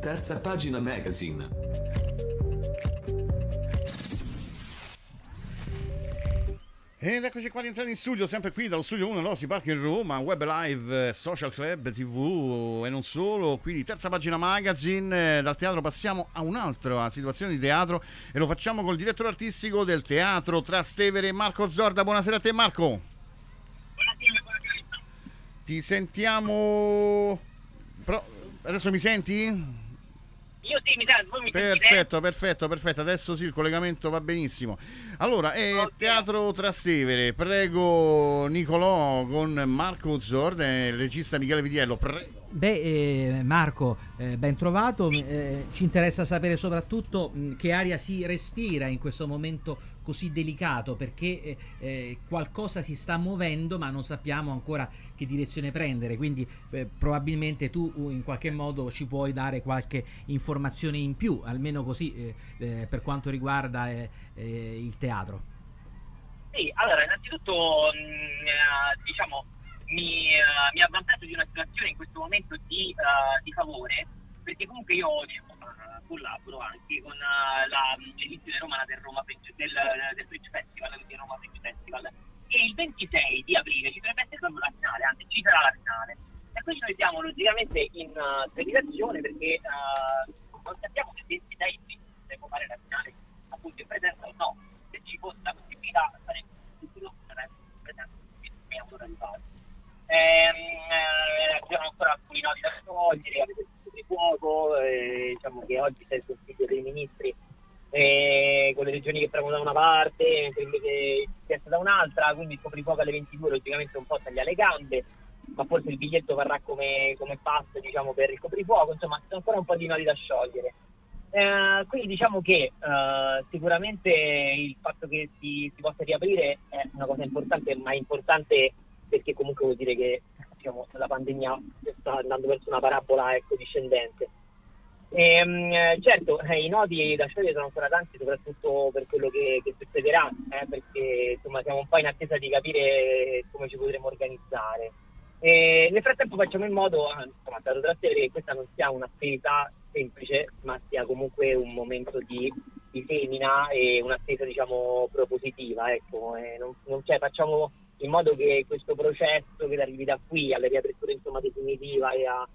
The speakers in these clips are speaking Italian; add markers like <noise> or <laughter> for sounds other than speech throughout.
Terza pagina magazine. Ed eccoci qua rientrati in studio, sempre qui dallo studio 1 Rossi Park in Roma, Web Live, eh, Social Club, TV e non solo, quindi terza pagina magazine, eh, dal teatro passiamo a un'altra situazione di teatro e lo facciamo col direttore artistico del teatro Trastevere, Marco Zorda. Buonasera a te Marco. Buonasera, buonasera. Ti sentiamo... Però, adesso mi senti? Io sì, mi voi mi? Perfetto, perfetto, perfetto. Adesso sì, il collegamento va benissimo. Allora, è Ok. Teatro Trastevere. Prego Nicolò con Marco Zord e il regista Michele Vidiello. Prego. Beh, eh, Marco, eh, ben trovato. Eh, ci interessa sapere soprattutto mh, che aria si respira in questo momento così delicato, perché eh, eh, qualcosa si sta muovendo, ma non sappiamo ancora che direzione prendere. Quindi, eh, probabilmente tu uh, in qualche modo ci puoi dare qualche informazione in più, almeno così per quanto riguarda il teatro. Sì, allora, innanzitutto, mh, diciamo, mi, mi avvantaggio di una situazione in questo momento di, eh, di favore, perché comunque io eh, collaboro anche con eh, l'edizione romana del, Roma del, del Fringe Festival, quindi Roma Fringe Festival, e il 26 di aprile ci dovrebbe essere proprio la finale, anzi ci sarà la finale. E quindi noi siamo logicamente in uh, trepidazione perché non sappiamo se il 26 di devo fare la finale appunto in presenza o no. Se ci fosse la possibilità saremmo in presenza di ancora di fare. Ehm, eh, abbiamo ancora alcuni nodi da sciogliere, avete il di fuoco, eh, diciamo che oggi c'è il Consiglio dei Ministri eh, con le regioni che premono da una parte, invece il PS da un'altra, quindi il coprifuoco alle 22 logicamente un po' taglia le gambe, ma forse il biglietto varrà come, come pass diciamo, per il coprifuoco, insomma ci sono ancora un po' di nodi da sciogliere. Eh, quindi diciamo che eh, sicuramente il fatto che si, si possa riaprire è una cosa importante, ma è importante perché comunque vuol dire che diciamo, la pandemia sta andando verso una parabola ecco, discendente. Ehm, eh, certo, eh, i nodi da sciogliere sono ancora tanti, soprattutto per quello che, che succederà, eh, perché insomma, siamo un po' in attesa di capire come ci potremo organizzare. E nel frattempo facciamo in modo, eh, insomma, dato trattenere che questa non sia un'attesa semplice, ma sia comunque un momento di, di semina e un'attesa, diciamo, propositiva. Ecco. Eh, non- non- cioè, facciamo in modo che questo processo che arrivi da qui alle riaperture insomma, definitiva e a,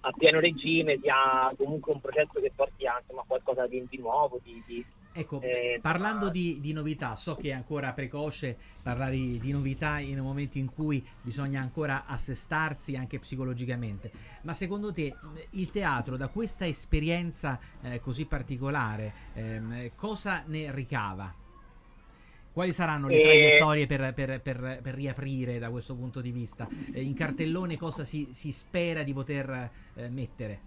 a pieno regime sia comunque un processo che porti a insomma, qualcosa di, di nuovo, di, di- Ecco, Eh, parlando di, di novità, so che è ancora precoce parlare di, novità in un momento in cui bisogna ancora assestarsi anche psicologicamente, ma secondo te il teatro da questa esperienza eh, così particolare ehm, cosa ne ricava? Quali saranno le Eh, traiettorie per, per- per- per riaprire da questo punto di vista? Eh, in cartellone cosa si, si spera di poter eh, mettere?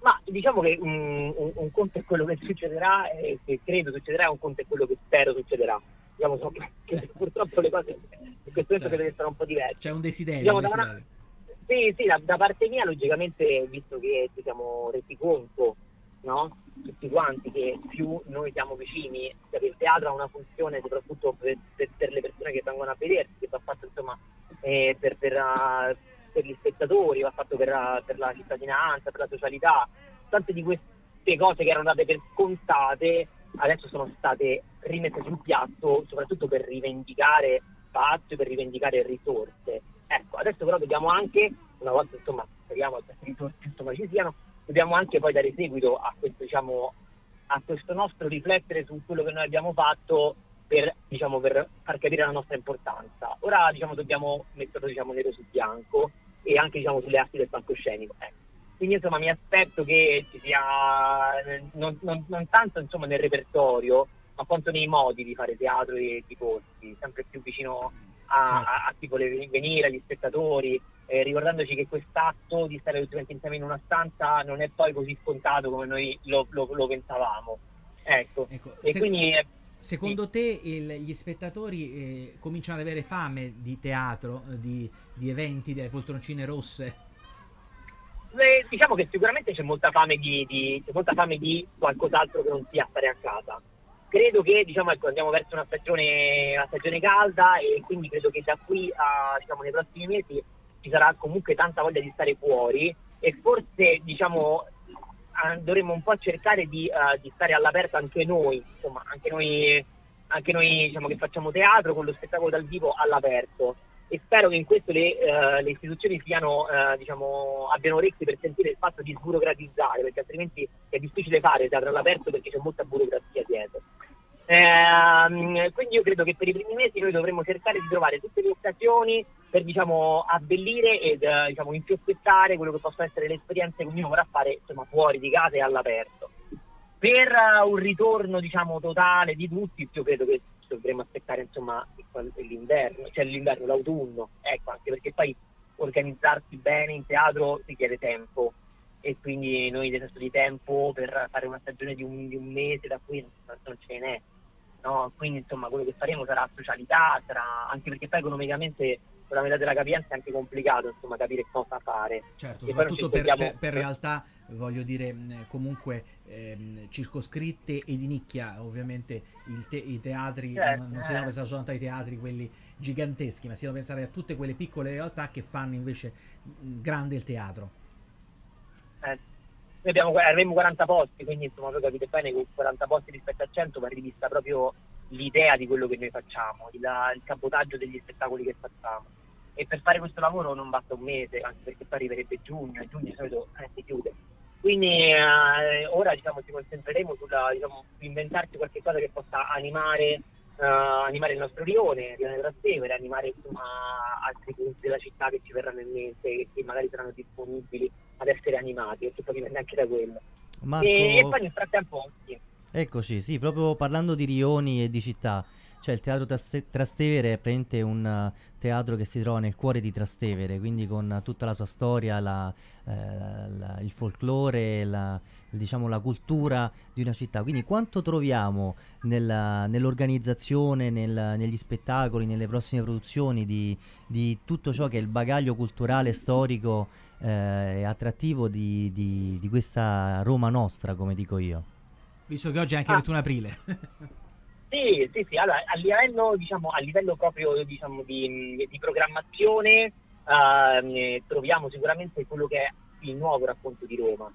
Ma diciamo che un, un- un conto è quello che succederà e che credo succederà, e un conto è quello che spero succederà. Diciamo so che, purtroppo le cose in questo momento devono essere un po' diverse. C'è un desiderio. Diciamo, un da una- desiderio. Sì, sì, da, da parte mia, logicamente, visto che ci siamo resi conto, no? Tutti quanti, che più noi siamo vicini, che il teatro ha una funzione soprattutto per, per- per le persone che vengono a vedersi, che va fatto insomma eh, per, per, per gli spettatori, va fatto per, ah, per la cittadinanza, per la socialità. Tante di queste cose che erano date per scontate adesso sono state rimesse sul piatto, soprattutto per rivendicare spazio, per rivendicare risorse. Ecco, adesso però dobbiamo anche, una volta insomma, speriamo che queste risorse insomma, ci siano, dobbiamo anche poi dare seguito a questo, diciamo, a questo nostro riflettere su quello che noi abbiamo fatto per, diciamo, per far capire la nostra importanza. Ora diciamo, dobbiamo metterlo diciamo, nero su bianco e anche diciamo, sulle arti del palcoscenico. Ecco. Quindi insomma mi aspetto che ci sia eh, non, non- non tanto insomma, nel repertorio, ma quanto nei modi di fare teatro e di posti, sempre più vicino a, Certo. a- a chi vuole venire, agli spettatori, eh, ricordandoci che quest'atto di stare tutti insieme in una stanza non è poi così scontato come noi lo, lo- lo pensavamo. Ecco. Ecco, E se- quindi eh, Secondo te il- gli spettatori eh, cominciano ad avere fame di teatro, eh, di, di eventi, delle poltroncine rosse? eh, diciamo che sicuramente c'è molta fame di, di- c'è molta fame di qualcos'altro che non sia stare a casa. Credo che diciamo, ecco, andiamo verso una stagione, una stagione calda e quindi credo che da qui a, diciamo, nei prossimi mesi ci sarà comunque tanta voglia di stare fuori e forse diciamo dovremmo un po' cercare di, uh, di, stare all'aperto anche noi, insomma, anche noi, anche noi diciamo, che facciamo teatro con lo spettacolo dal vivo all'aperto. E spero che in questo le, uh, le istituzioni siano, uh, diciamo, abbiano orecchie per sentire il fatto di sburocratizzare, perché altrimenti è difficile fare teatro all'aperto perché c'è molta burocrazia dietro. Eh, quindi io credo che per i primi mesi noi dovremmo cercare di trovare tutte le occasioni per diciamo, abbellire ed uh, diciamo, infiocchettare quello che possono essere le esperienze che ognuno vorrà fare insomma, fuori di casa e all'aperto. Per un ritorno diciamo, totale di tutti, io credo che dovremmo aspettare insomma, l'inverno, cioè l'inverno, l'autunno, ecco, anche perché poi organizzarsi bene in teatro richiede tempo e quindi noi l'eccesso di tempo per fare una stagione di un, di un mese da qui non, non ce n'è no? quindi insomma quello che faremo sarà socialità, sarà anche perché poi economicamente con la metà della capienza è anche complicato insomma capire cosa fare. Certo, e soprattutto per, per, per, realtà, voglio dire, comunque ehm, circoscritte e di nicchia, ovviamente te- i teatri, certo, non, non si deve eh. pensare soltanto ai teatri, quelli giganteschi, ma si deve pensare a tutte quelle piccole realtà che fanno invece grande il teatro. Eh, noi abbiamo, avremo 40 posti, quindi insomma voi capite bene che 40 posti rispetto a 100 va rivista proprio l'idea di quello che noi facciamo, il, il cabotaggio degli spettacoli che facciamo. E per fare questo lavoro non basta un mese, anche perché poi arriverebbe giugno, e giugno di solito eh, si chiude. Quindi eh, ora diciamo, ci concentreremo sulla, diciamo, su inventarci qualche cosa che possa animare uh, animare il nostro rione, Rione Trastevere, animare insomma, altri punti della città che ci verranno in mente, e che magari saranno disponibili ad essere animati, perché poi dipende anche da quello. Marco... E, e, poi nel frattempo sì. Eccoci, sì, proprio parlando di rioni e di città, cioè il teatro Trastevere è praticamente un teatro che si trova nel cuore di Trastevere, quindi con tutta la sua storia, la, eh, la, il folklore, la, diciamo, la cultura di una città. Quindi quanto troviamo nella, nell'organizzazione, nel, negli spettacoli, nelle prossime produzioni di, di, tutto ciò che è il bagaglio culturale, storico eh, e attrattivo di, di, di, questa Roma nostra, come dico io? Visto che oggi è anche il ah. 21 aprile. <laughs> Sì, sì, sì. Allora, a livello, diciamo, a livello proprio diciamo, di, di, programmazione uh, troviamo sicuramente quello che è il nuovo racconto di Roma.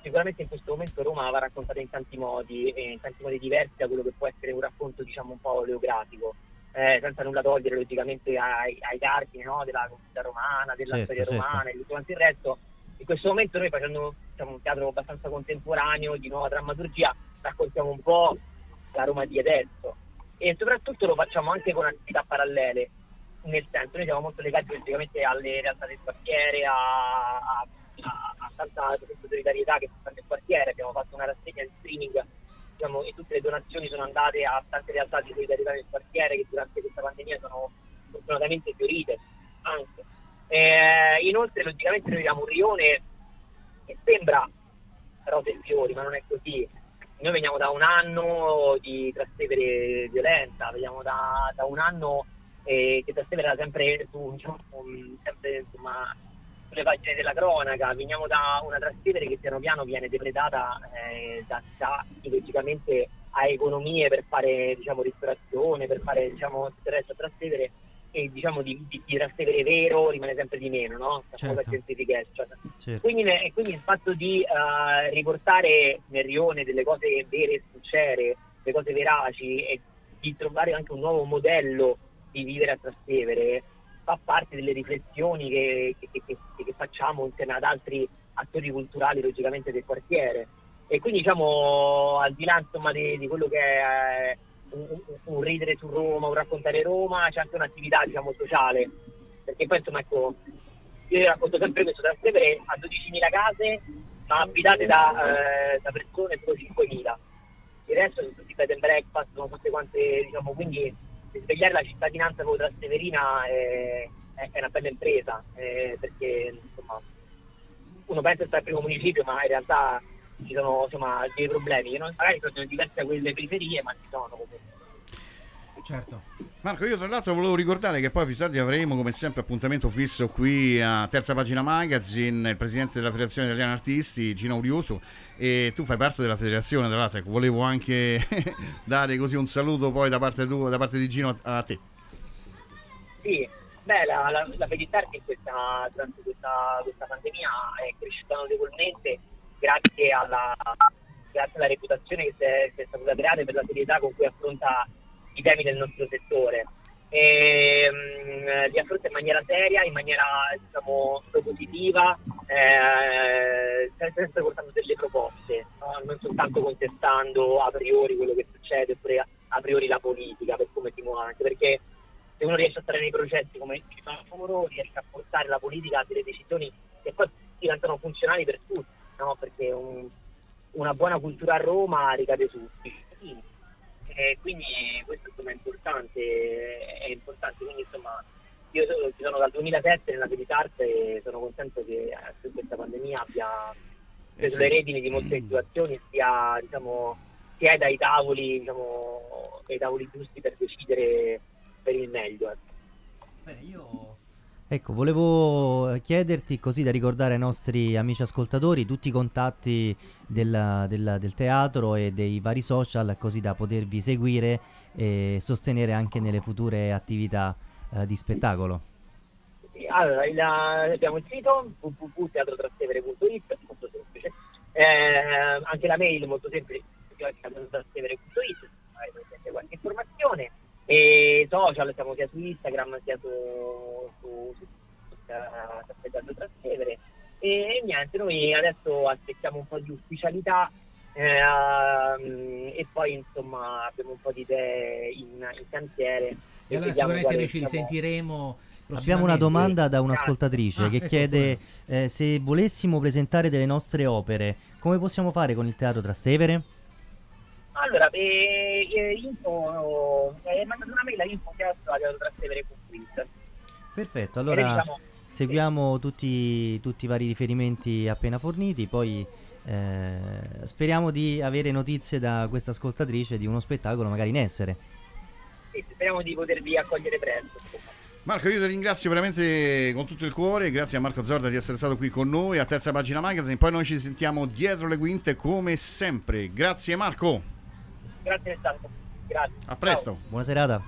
Sicuramente in questo momento Roma va raccontata in tanti modi, in tanti modi diversi da quello che può essere un racconto diciamo, un po' oleografico. Eh, senza nulla togliere logicamente ai, ai cardini no? della comunità romana, della certo, storia certo. romana e tutto quanto il resto. In questo momento noi facendo diciamo, un teatro abbastanza contemporaneo, di nuova drammaturgia, raccontiamo un po' la Roma di adesso. E soprattutto lo facciamo anche con attività parallele nel senso noi siamo molto legati logicamente alle realtà del quartiere a, a, a, a tanta solidarietà che sta nel quartiere. Abbiamo fatto una rassegna di streaming diciamo, e tutte le donazioni sono andate a tante realtà di solidarietà del quartiere che durante questa pandemia sono fortunatamente fiorite anche. Eh, inoltre logicamente noi abbiamo un rione che sembra rose e fiori ma non è così noi veniamo da un anno di Trastevere violenza, veniamo da, da un anno eh, che Trastevere era sempre, su, diciamo, sempre insomma, sulle pagine della cronaca, veniamo da una Trastevere che piano piano viene depredata eh, da, da logicamente a economie per fare diciamo, ristorazione, per fare diciamo, tutto il resto a Trastevere e diciamo di, di, di Trastevere vero rimane sempre di meno, no? Certo. Certo. Quindi, quindi, il fatto di uh, riportare nel rione delle cose vere e sincere, le cose veraci e di trovare anche un nuovo modello di vivere a Trastevere fa parte delle riflessioni che, che, che, che facciamo insieme ad altri attori culturali logicamente del quartiere. E quindi diciamo al di là insomma di, di quello che è un, un, ridere su Roma, un raccontare Roma, c'è anche un'attività diciamo sociale, perché poi insomma ecco, io racconto sempre questo, Trastevere a 12.000 case, ma abitate da, eh, da persone solo 5.000. Il resto sono tutti bed and breakfast, sono tutte quante, diciamo, quindi svegliare la cittadinanza con Trasteverina è, è, è, una bella impresa, eh, perché insomma, uno pensa sta al primo municipio, ma in realtà ci sono insomma, dei problemi che non, magari sono diversi da quelle periferie, ma ci sono comunque. Certo. Marco, io tra l'altro volevo ricordare che poi più tardi avremo come sempre appuntamento fisso qui a Terza Pagina Magazine, il presidente della Federazione Italiana Artisti, Gino Urioso, e tu fai parte della federazione, tra l'altro ecco, volevo anche <laughs> dare così un saluto poi da parte, tua, da parte di Gino a, a te. Sì, beh, la, la, la Feditarte questa, durante questa, questa pandemia è cresciuta notevolmente grazie alla, grazie alla reputazione che si è, si è saputa creare per la serietà con cui affronta i temi del nostro settore. E, mh, li affronta in maniera seria, in maniera diciamo propositiva, eh, sempre portando delle proposte, no? non soltanto contestando a priori quello che succede oppure a, priori la politica per come si muove, anche perché se uno riesce a stare nei processi come ci fanno riesce a portare la politica a delle decisioni che poi diventano funzionali per tutti, no? perché un, una buona cultura a Roma ricade su tutti. E quindi questo insomma, è importante, è importante. Quindi insomma io so- ci sono dal 2007 nella Veritart e sono contento che eh, questa pandemia abbia Eh preso sì. le redini di molte situazioni sia diciamo sia dai tavoli diciamo dai tavoli giusti per decidere per il meglio ecco. Ecco, volevo chiederti, così da ricordare ai nostri amici ascoltatori, tutti i contatti del, del- del teatro e dei vari social, così da potervi seguire e sostenere anche nelle future attività eh, di spettacolo. Allora, il- abbiamo il sito www.teatrotrastevere.it, molto semplice, Eh, anche la mail molto semplice, teatrotrastevere.it, magari qualche informazione, e social siamo sia su Instagram sia su, Teatro Trastevere, e niente, noi adesso aspettiamo un po' di ufficialità ehm, e poi insomma abbiamo un po' di idee in, in cantiere. E allora sicuramente noi ci risentiremo Abbiamo una domanda da un'ascoltatrice Ah, che ecco, chiede eh, se volessimo presentare delle nostre opere, come possiamo fare con il Teatro Trastevere? Allora, eh, eh, info, eh, mandate una mail a info.teatrotrastevere.it Perfetto, E allora diciamo, seguiamo tutti, tutti i vari riferimenti appena forniti, poi eh, speriamo di avere notizie da questa ascoltatrice di uno spettacolo magari in essere. sì, speriamo di potervi accogliere presto. Marco, io ti ringrazio veramente con tutto il cuore. Grazie a Marco Zorda di essere stato qui con noi a terza pagina magazine. Poi noi ci sentiamo dietro le quinte come sempre. Grazie, Marco. Grazie tanto. Grazie. A presto. Buona serata.